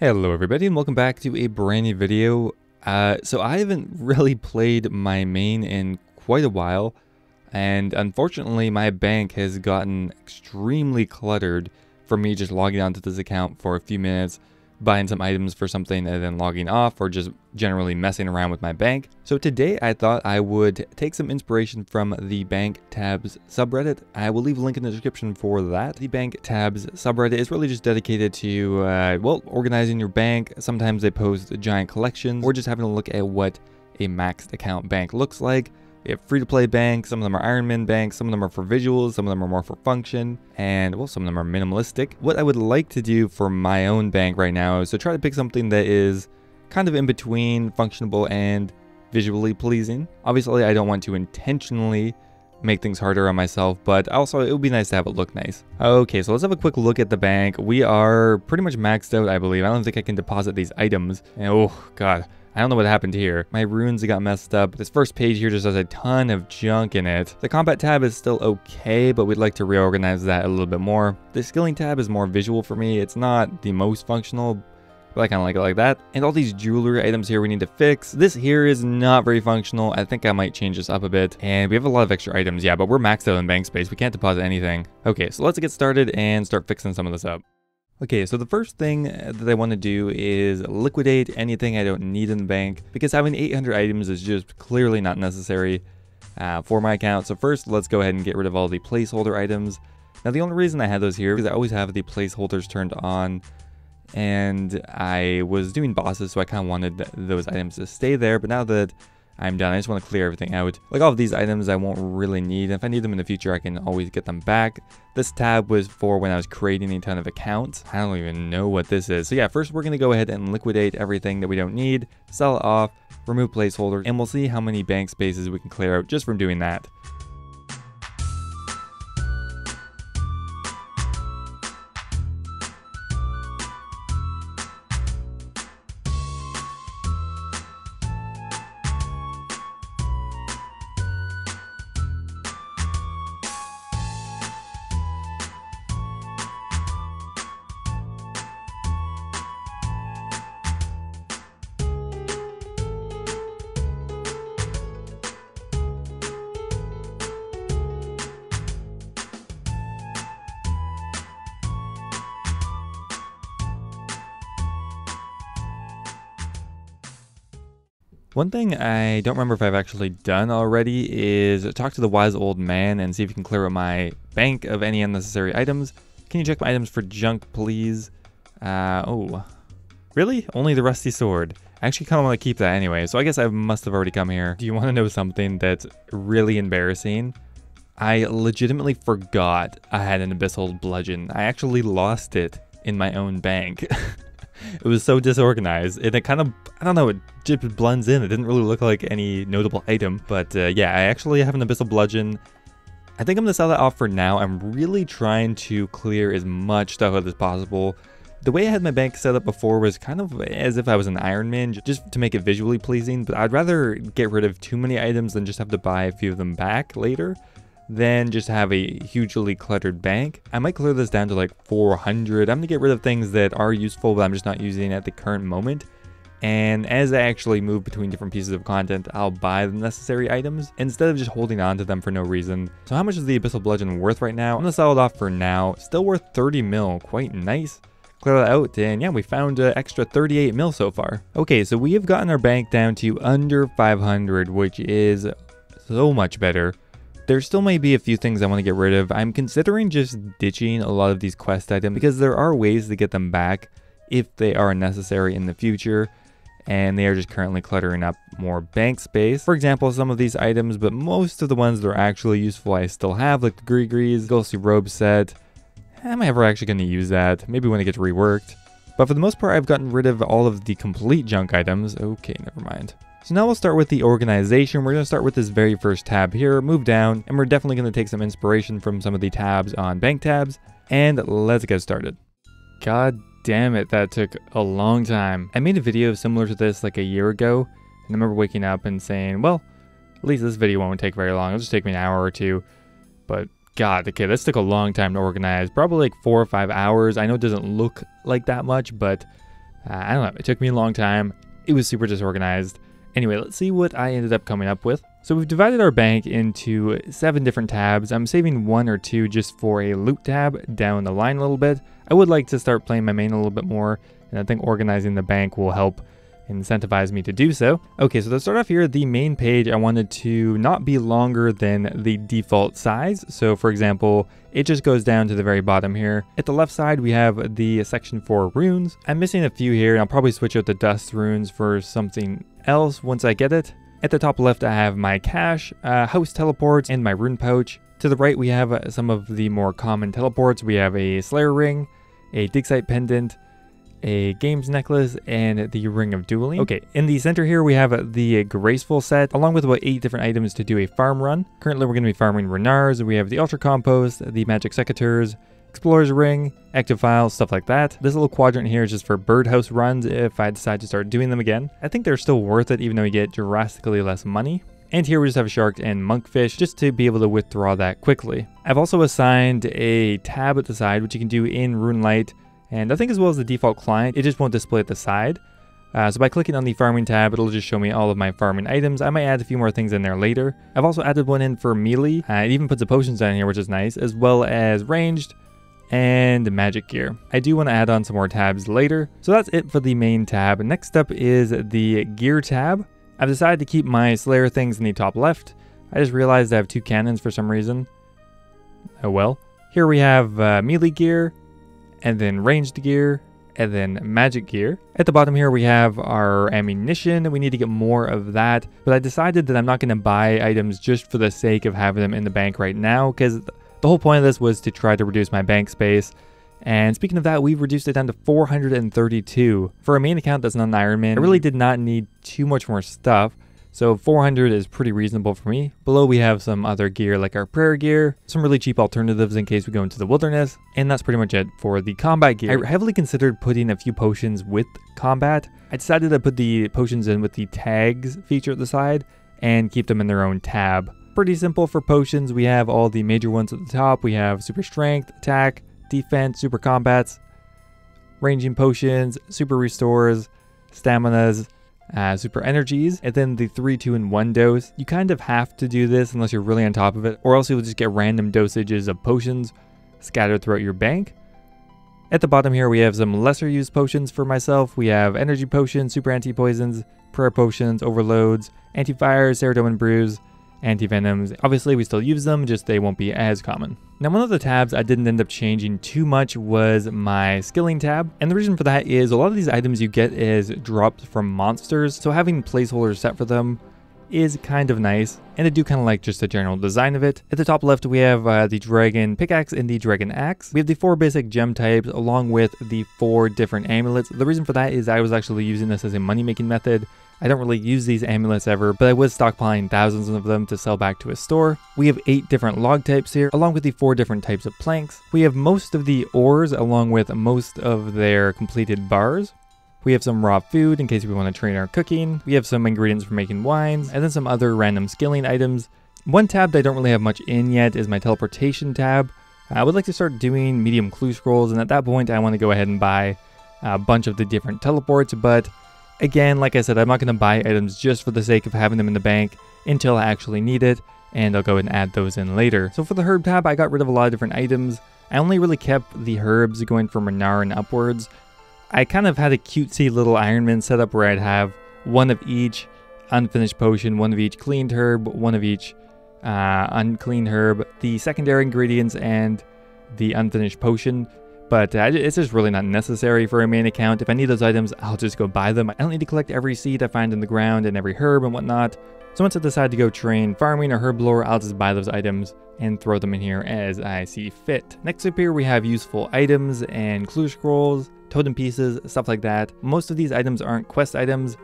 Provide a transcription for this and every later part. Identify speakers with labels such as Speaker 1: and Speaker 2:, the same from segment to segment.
Speaker 1: Hello everybody and welcome back to a brand new video. Uh, so I haven't really played my main in quite a while and unfortunately my bank has gotten extremely cluttered from me just logging onto this account for a few minutes buying some items for something and then logging off or just generally messing around with my bank. So today I thought I would take some inspiration from the Bank Tabs subreddit. I will leave a link in the description for that. The Bank Tabs subreddit is really just dedicated to, uh, well, organizing your bank. Sometimes they post giant collections or just having a look at what a maxed account bank looks like. We have free-to-play banks, some of them are Ironman banks, some of them are for visuals, some of them are more for function, and well, some of them are minimalistic. What I would like to do for my own bank right now is to try to pick something that is kind of in between functionable and visually pleasing. Obviously, I don't want to intentionally make things harder on myself, but also it would be nice to have it look nice. Okay, so let's have a quick look at the bank. We are pretty much maxed out, I believe. I don't think I can deposit these items. And, oh, God. I don't know what happened here. My runes got messed up. This first page here just has a ton of junk in it. The combat tab is still okay, but we'd like to reorganize that a little bit more. The skilling tab is more visual for me. It's not the most functional, but I kind of like it like that. And all these jewelry items here we need to fix. This here is not very functional. I think I might change this up a bit. And we have a lot of extra items, yeah, but we're maxed out in bank space. We can't deposit anything. Okay, so let's get started and start fixing some of this up. Okay, so the first thing that I want to do is liquidate anything I don't need in the bank because having 800 items is just clearly not necessary uh, for my account. So first, let's go ahead and get rid of all the placeholder items. Now, the only reason I had those here is I always have the placeholders turned on and I was doing bosses, so I kind of wanted those items to stay there. But now that I'm done. I just want to clear everything out. Like all of these items I won't really need. If I need them in the future, I can always get them back. This tab was for when I was creating a ton of accounts. I don't even know what this is. So yeah, first we're going to go ahead and liquidate everything that we don't need, sell it off, remove placeholders, and we'll see how many bank spaces we can clear out just from doing that. One thing I don't remember if I've actually done already is talk to the wise old man and see if you can clear out my bank of any unnecessary items. Can you check my items for junk, please? Uh, oh. Really? Only the rusty sword. I actually kind of want to keep that anyway, so I guess I must have already come here. Do you want to know something that's really embarrassing? I legitimately forgot I had an abyssal bludgeon. I actually lost it in my own bank. it was so disorganized and it kind of i don't know it just blends in. It didn't really look like any notable item but uh, yeah i actually have an abyssal bludgeon. I think i'm gonna sell that off for now. I'm really trying to clear as much stuff out as possible. The way I had my bank set up before was kind of as if I was an Iron Man, just to make it visually pleasing, but I'd rather get rid of too many items than just have to buy a few of them back later then just have a hugely cluttered bank. I might clear this down to like 400. I'm gonna get rid of things that are useful but I'm just not using at the current moment. And as I actually move between different pieces of content, I'll buy the necessary items instead of just holding on to them for no reason. So how much is the Abyssal Bludgeon worth right now? I'm gonna sell it off for now. Still worth 30 mil, quite nice clear that out and yeah we found an extra 38 mil so far okay so we have gotten our bank down to under 500 which is so much better there still may be a few things I want to get rid of. I'm considering just ditching a lot of these quest items because there are ways to get them back if they are necessary in the future and they are just currently cluttering up more bank space. For example, some of these items, but most of the ones that are actually useful I still have, like the Grigris, Ghostly Robe set. Am I ever actually going to use that? Maybe when it gets reworked. But for the most part, I've gotten rid of all of the complete junk items. Okay, never mind. So now we'll start with the organization. We're going to start with this very first tab here, move down, and we're definitely going to take some inspiration from some of the tabs on bank tabs, and let's get started. God damn it, that took a long time. I made a video similar to this like a year ago, and I remember waking up and saying, well, at least this video won't take very long. It'll just take me an hour or two. But God, okay, this took a long time to organize. Probably like four or five hours. I know it doesn't look like that much, but Uh, I don't know. It took me a long time. It was super disorganized. Anyway, let's see what I ended up coming up with. So we've divided our bank into seven different tabs. I'm saving one or two just for a loot tab down the line a little bit. I would like to start playing my main a little bit more, and I think organizing the bank will help incentivize me to do so. Okay, so to start off here, the main page, I wanted to not be longer than the default size. So for example, it just goes down to the very bottom here. At the left side, we have the section for runes. I'm missing a few here, and I'll probably switch out the dust runes for something else once I get it. At the top left, I have my cache, uh, house teleports, and my rune pouch. To the right, we have some of the more common teleports. We have a Slayer ring, a dig site pendant, a games necklace, and the ring of dueling. Okay, in the center here we have the graceful set, along with about eight different items to do a farm run. Currently we're going to be farming Ranarrs, we have the ultra compost, the magic secateurs, Explorer's Ring, Active Files, stuff like that. This little quadrant here is just for birdhouse runs if I decide to start doing them again. I think they're still worth it even though you get drastically less money. And here we just have shark and monkfish just to be able to withdraw that quickly. I've also assigned a tab at the side which you can do in RuneLite and I think as well as the default client, it just won't display at the side. Uh, so by clicking on the farming tab, it'll just show me all of my farming items. I might add a few more things in there later. I've also added one in for melee. Uh, it even puts the potions down here, which is nice, as well as ranged, and magic gear. I do want to add on some more tabs later. So that's it for the main tab. Next up is the gear tab. I've decided to keep my Slayer things in the top left. I just realized I have two cannons for some reason. Oh well. Here we have uh, melee gear, and then ranged gear, and then magic gear. At the bottom here we have our ammunition. We need to get more of that, but I decided that I'm not going to buy items just for the sake of having them in the bank right now because the whole point of this was to try to reduce my bank space. And speaking of that, we've reduced it down to 432. For a main account that's not an Ironman, I really did not need too much more stuff. So 400 is pretty reasonable for me. Below we have some other gear like our prayer gear, some really cheap alternatives in case we go into the wilderness, and that's pretty much it for the combat gear. I heavily considered putting a few potions with combat. I decided to put the potions in with the tags feature at the side and keep them in their own tab. Pretty simple for potions. We have all the major ones at the top. We have super strength, attack, defense, super combats, ranging potions, super restores, staminas, uh, super energies, and then the 3, 2, and 1 dose. You kind of have to do this unless you're really on top of it, or else you'll just get random dosages of potions scattered throughout your bank. At the bottom here, we have some lesser used potions for myself. We have energy potions, super anti-poisons, prayer potions, overloads, anti-fire, Saradomin brews, anti-venoms. Obviously, we still use them, just they won't be as common. Now, one of the tabs I didn't end up changing too much was my skilling tab. And the reason for that is a lot of these items you get is dropped from monsters. So having placeholders set for them is kind of nice, and I do kind of like just the general design of it. At the top left, we have uh, the Dragon Pickaxe and the Dragon Axe. We have the four basic gem types along with the four different amulets. The reason for that is I was actually using this as a money-making method I don't really use these amulets ever, but I was stockpiling thousands of them to sell back to a store. We have 8 different log types here, along with the 4 different types of planks. We have most of the ores along with most of their completed bars. We have some raw food in case we want to train our cooking. We have some ingredients for making wines, and then some other random skilling items. One tab that I don't really have much in yet is my teleportation tab. I would like to start doing medium clue scrolls, and at that point I want to go ahead and buy a bunch of the different teleports, but Again, like I said, I'm not going to buy items just for the sake of having them in the bank until I actually need it, and I'll go and add those in later. So for the herb tab, I got rid of a lot of different items. I only really kept the herbs going from Ranarr and upwards. I kind of had a cutesy little Ironman setup where I'd have one of each unfinished potion, one of each cleaned herb, one of each uh, unclean herb, the secondary ingredients, and the unfinished potion but uh, it's just really not necessary for a main account. If I need those items, I'll just go buy them. I don't need to collect every seed I find in the ground and every herb and whatnot. So once I decide to go train farming or Herblore, I'll just buy those items and throw them in here as I see fit. Next up here we have useful items and clue scrolls, totem pieces, stuff like that. Most of these items aren't quest items,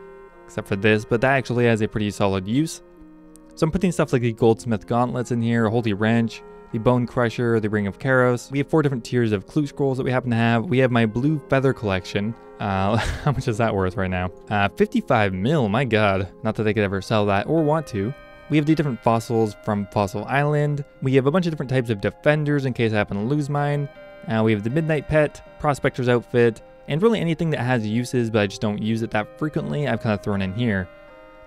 Speaker 1: except for this, but that actually has a pretty solid use. So I'm putting stuff like the goldsmith gauntlets in here, holy wrench, the Bone Crusher, the Ring of Charos. We have four different tiers of clue scrolls that we happen to have. We have my Blue Feather Collection. Uh, how much is that worth right now? Uh, 55 mil, my god. Not that they could ever sell that or want to. We have the different fossils from Fossil Island. We have a bunch of different types of defenders in case I happen to lose mine. Uh, we have the Midnight Pet, Prospector's Outfit, and really anything that has uses but I just don't use it that frequently, I've kind of thrown in here.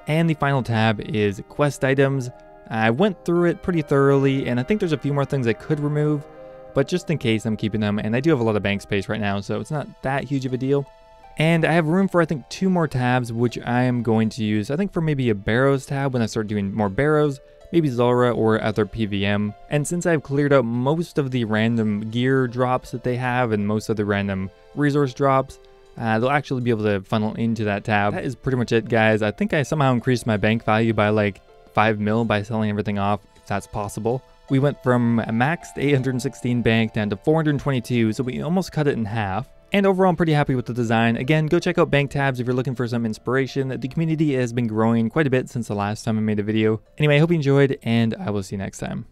Speaker 1: And the final tab is quest items. I went through it pretty thoroughly, and I think there's a few more things I could remove, but just in case I'm keeping them, and I do have a lot of bank space right now, so it's not that huge of a deal. And I have room for I think two more tabs, which I am going to use, I think for maybe a Barrows tab when I start doing more Barrows, maybe Zulrah or other PVM. And since I've cleared out most of the random gear drops that they have and most of the random resource drops, uh, they'll actually be able to funnel into that tab. That is pretty much it, guys. I think I somehow increased my bank value by like 5 mil by selling everything off, if that's possible. We went from a maxed 816 bank down to 422, so we almost cut it in half. And overall, I'm pretty happy with the design. Again, go check out Bank Tabs if you're looking for some inspiration. The community has been growing quite a bit since the last time I made a video. Anyway, I hope you enjoyed, and I will see you next time.